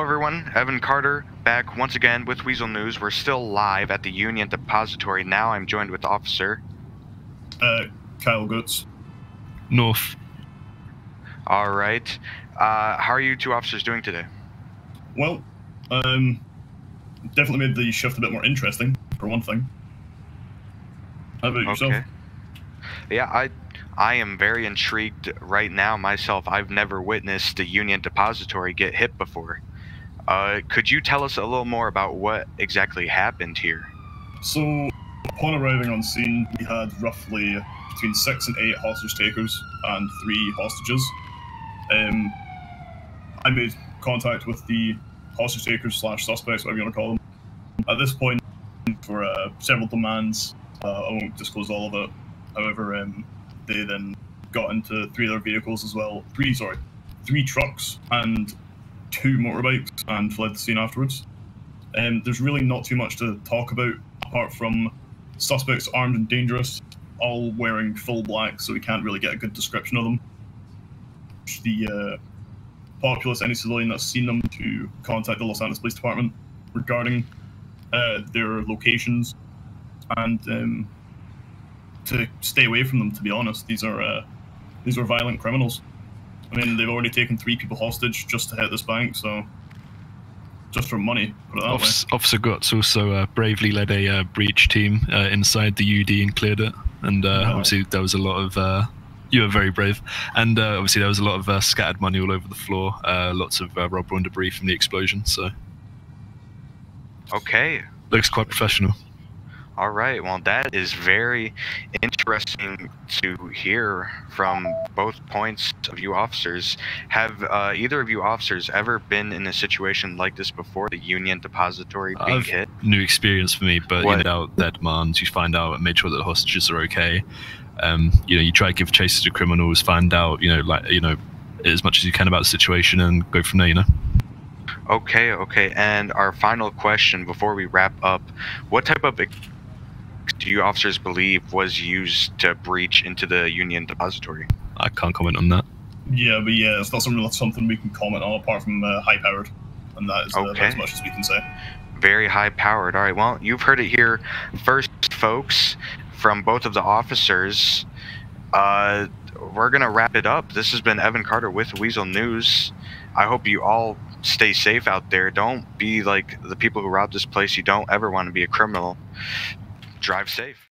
everyone, Evan Carter back once again with Weazel News. We're still live at the Union Depository. Now I'm joined with Officer. Uh, Kyle Goods. North. All right. Uh, how are you two officers doing today? Well, um, definitely made the shift a bit more interesting, for one thing. How about yourself? Okay. Yeah, I I am very intrigued right now myself. I've never witnessed the Union Depository get hit before. Uh, could you tell us a little more about what exactly happened here? So, upon arriving on scene, we had roughly between six and eight hostage takers and three hostages. Um, I made contact with the hostage takers slash suspects, whatever you want to call them. At this point, for uh, several demands, uh, I won't disclose all of it. However, um, they then got into three other vehicles as well. Three, sorry, three trucks and two motorbikes and fled the scene afterwards. Um, there's really not too much to talk about apart from suspects armed and dangerous, all wearing full black, so we can't really get a good description of them. The uh, populace, any civilian that's seen them, to contact the Los Angeles Police Department regarding uh, their locations and um, to stay away from them. To be honest, these are uh, these are violent criminals. I mean, they've already taken three people hostage just to hit this bank, so just for money. Put it that Officer, way. Officer Gotts also uh, bravely led a uh, breach team uh, inside the UD and cleared it. And uh, Wow. obviously, there was a lot of. Uh, you were very brave. And uh, obviously, there was a lot of uh, scattered money all over the floor, uh, lots of uh, rubber and debris from the explosion. So, Okay. looks quite professional. All right. Well, that is very interesting to hear from both points of you officers. Have uh, either of you officers ever been in a situation like this before? The Union Depository being I've- hit? New experience for me, but What? you know, their demands, you find out and make sure that the hostages are okay. Um, you know, you try to give chases to criminals, find out, you know, like, you know, as much as you can about the situation and go from there, you know? Okay, okay. And our final question before we wrap up what type of do you officers believe was used to breach into the Union Depository? I can't comment on that. Yeah, but yeah, it's not something, something we can comment on apart from uh, high powered, and that is uh, as much as we can say. Very high powered. All right, well, you've heard it here first, folks, from both of the officers. Uh, we're going to wrap it up. This has been Evan Carter with Weazel News. I hope you all stay safe out there. Don't be like the people who robbed this place. You don't ever want to be a criminal. Drive safe.